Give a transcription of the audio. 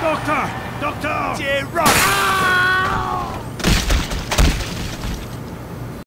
Doctor! Doctor! Dear Gerard!